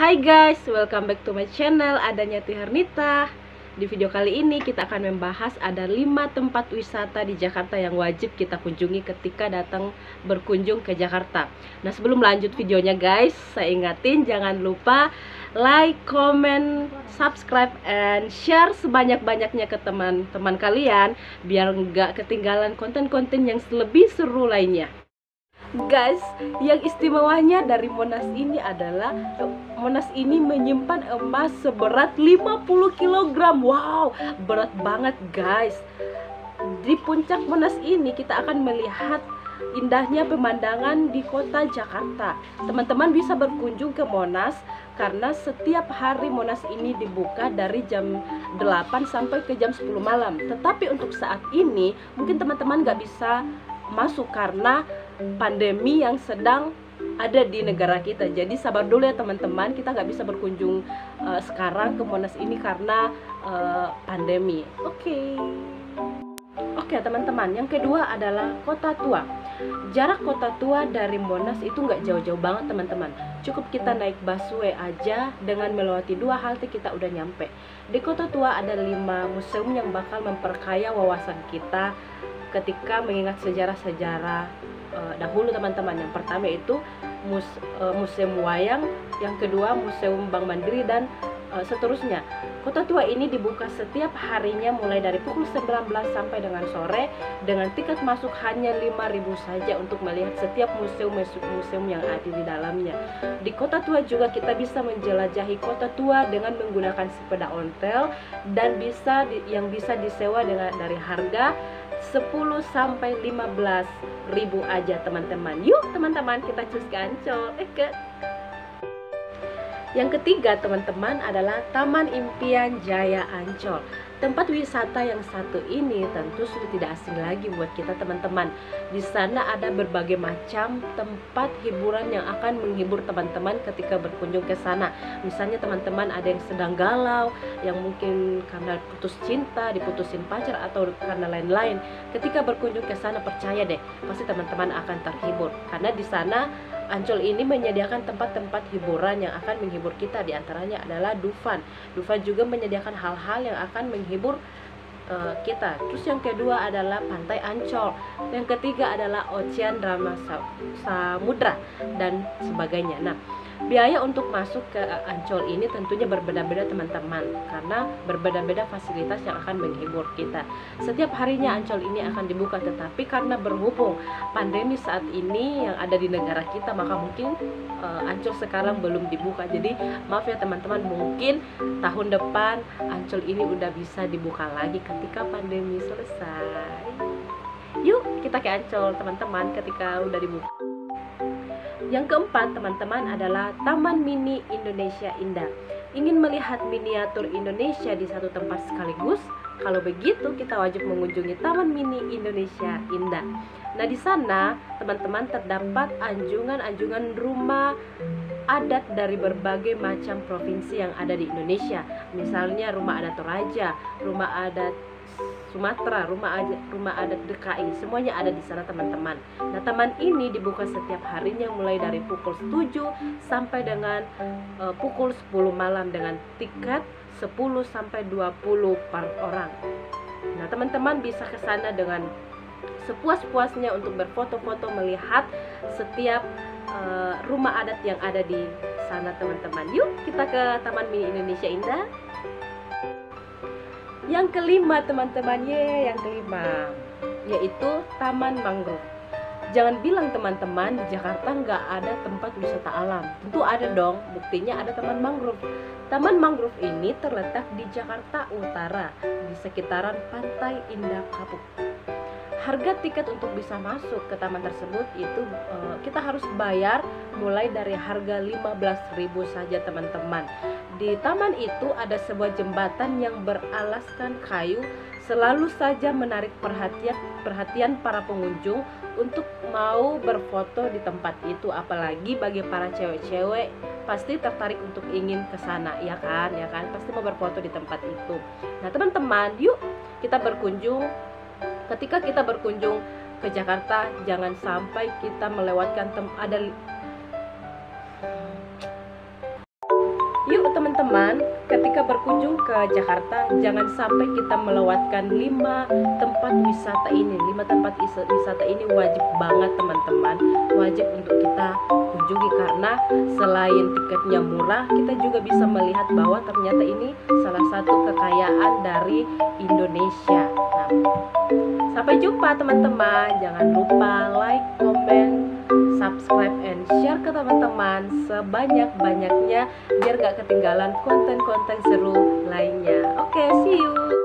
Hai guys, welcome back to my channel Adanya Tiharnita. Di video kali ini kita akan membahas ada 5 tempat wisata di Jakarta yang wajib kita kunjungi ketika datang berkunjung ke Jakarta. Nah sebelum lanjut videonya guys, saya ingatin jangan lupa like, comment, subscribe, and share sebanyak-banyaknya ke teman-teman kalian Biar nggak ketinggalan konten-konten yang lebih seru lainnya. Guys, yang istimewanya dari Monas ini adalah Monas ini menyimpan emas seberat 50 kg. Wow, berat banget guys. Di puncak Monas ini kita akan melihat indahnya pemandangan di kota Jakarta. Teman-teman bisa berkunjung ke Monas karena setiap hari Monas ini dibuka dari jam 8 sampai ke jam 10 malam. Tetapi untuk saat ini mungkin teman-teman nggak bisa masuk karena pandemi yang sedang ada di negara kita. Jadi sabar dulu ya teman-teman, kita nggak bisa berkunjung uh, sekarang ke Monas ini karena uh, pandemi. Oke. Okay. Oke okay, teman-teman, yang kedua adalah Kota Tua. Jarak Kota Tua dari Monas itu nggak jauh-jauh banget teman-teman. Cukup kita naik busway aja dengan melewati dua halte kita udah nyampe. Di Kota Tua ada lima museum yang bakal memperkaya wawasan kita ketika mengingat sejarah-sejarah uh, dahulu teman-teman. Yang pertama itu mus, uh, Museum Wayang, yang kedua Museum Bank Mandiri dan uh, seterusnya. Kota Tua ini dibuka setiap harinya mulai dari pukul 19 sampai dengan sore dengan tiket masuk hanya 5000 saja untuk melihat setiap museum-museum yang ada di dalamnya. Di Kota Tua juga kita bisa menjelajahi Kota Tua dengan menggunakan sepeda ontel dan bisa yang bisa disewa dengan dari harga 10 sampai 15 ribu aja teman-teman yuk teman-teman kita cus ke Ancol eh ke yang ketiga teman-teman adalah Taman Impian Jaya Ancol Tempat wisata yang satu ini tentu sudah tidak asing lagi buat kita teman-teman. Di sana ada berbagai macam tempat hiburan yang akan menghibur teman-teman ketika berkunjung ke sana. Misalnya teman-teman ada yang sedang galau, yang mungkin karena putus cinta, diputusin pacar atau karena lain-lain. Ketika berkunjung ke sana percaya deh, pasti teman-teman akan terhibur. Karena di sana Ancol ini menyediakan tempat-tempat hiburan yang akan menghibur kita di antaranya adalah Dufan. Dufan juga menyediakan hal-hal yang akan menghibur uh, kita. Terus yang kedua adalah Pantai Ancol. Yang ketiga adalah Ocean Drama Samudra dan sebagainya. Nah, Biaya untuk masuk ke Ancol ini tentunya berbeda-beda teman-teman karena berbeda-beda fasilitas yang akan menghibur kita. Setiap harinya Ancol ini akan dibuka tetapi karena berhubung pandemi saat ini yang ada di negara kita maka mungkin uh, Ancol sekarang belum dibuka. Jadi maaf ya teman-teman mungkin tahun depan Ancol ini udah bisa dibuka lagi ketika pandemi selesai. Yuk kita ke Ancol teman-teman ketika udah dibuka. Yang keempat, teman-teman adalah Taman Mini Indonesia Indah. Ingin melihat miniatur Indonesia di satu tempat sekaligus? Kalau begitu, kita wajib mengunjungi Taman Mini Indonesia Indah. Nah, di sana teman-teman terdapat anjungan-anjungan rumah adat dari berbagai macam provinsi yang ada di Indonesia. Misalnya rumah adat Toraja, rumah adat Sumatera, rumah adat, rumah adat DKI, semuanya ada di sana teman-teman. Nah, taman ini dibuka setiap harinya mulai dari pukul 7 sampai dengan uh, pukul 10 malam dengan tiket 10 sampai 20 per orang. Nah, teman-teman bisa ke sana dengan sepuas-puasnya untuk berfoto-foto melihat setiap uh, rumah adat yang ada di sana teman-teman. Yuk kita ke Taman Mini Indonesia Indah. Yang kelima teman-temannya, yang kelima yaitu Taman Mangrove. Jangan bilang teman-teman di Jakarta nggak ada tempat wisata alam. Tentu ada dong, buktinya ada Taman Mangrove. Taman Mangrove ini terletak di Jakarta Utara, di sekitaran Pantai Indah Kapuk harga tiket untuk bisa masuk ke taman tersebut itu uh, kita harus bayar mulai dari harga 15.000 saja teman-teman. Di taman itu ada sebuah jembatan yang beralaskan kayu selalu saja menarik perhatian perhatian para pengunjung untuk mau berfoto di tempat itu apalagi bagi para cewek-cewek pasti tertarik untuk ingin ke sana ya kan ya kan pasti mau berfoto di tempat itu. Nah, teman-teman, yuk kita berkunjung ketika kita berkunjung ke Jakarta jangan sampai kita melewatkan tem ada teman-teman, ketika berkunjung ke Jakarta, jangan sampai kita melewatkan lima tempat wisata ini. Lima tempat wisata ini wajib banget teman-teman, wajib untuk kita kunjungi karena selain tiketnya murah, kita juga bisa melihat bahwa ternyata ini salah satu kekayaan dari Indonesia. Nah, sampai jumpa teman-teman. Jangan lupa like, comment, subscribe and share ke teman-teman sebanyak-banyaknya biar gak ketinggalan konten-konten seru lainnya. Oke, okay, see you.